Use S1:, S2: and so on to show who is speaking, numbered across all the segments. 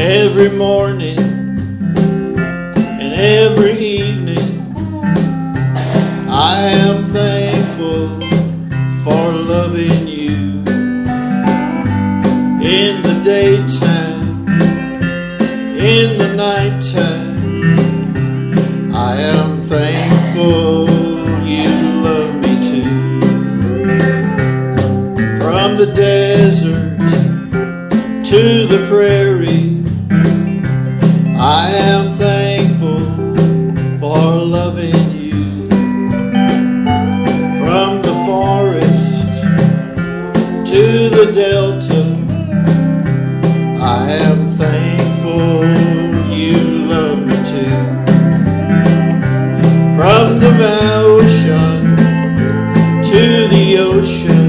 S1: every morning and every evening. I am thankful for loving you in the daytime, in the nighttime. I am thankful you love me too. From the desert to the prairie. The delta, I am thankful you love me too. From the ocean to the ocean,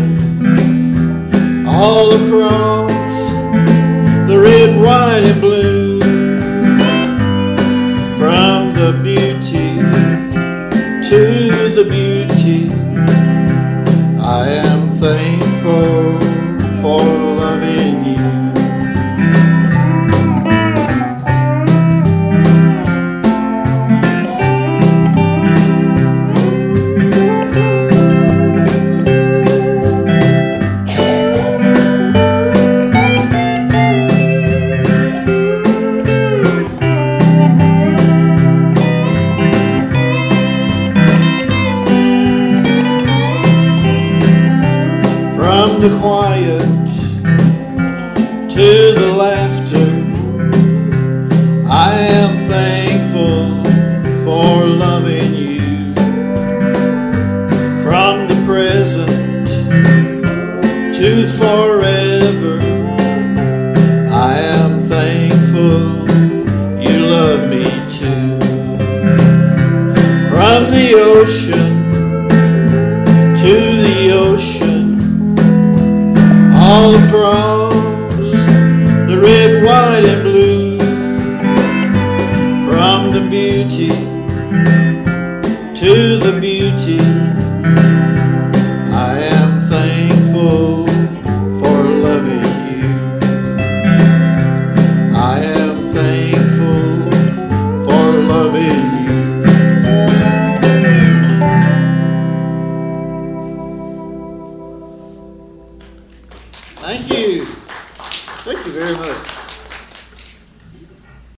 S1: all across the red, white, and blue. From the beauty to the beauty, I am thankful for loving you. The the laughter, I am thankful for loving you. From the present to forever, I am thankful you love me too. From the ocean to the ocean, all across to the beauty. I am thankful for loving you. I am thankful for loving you. Thank you. Thank you very much.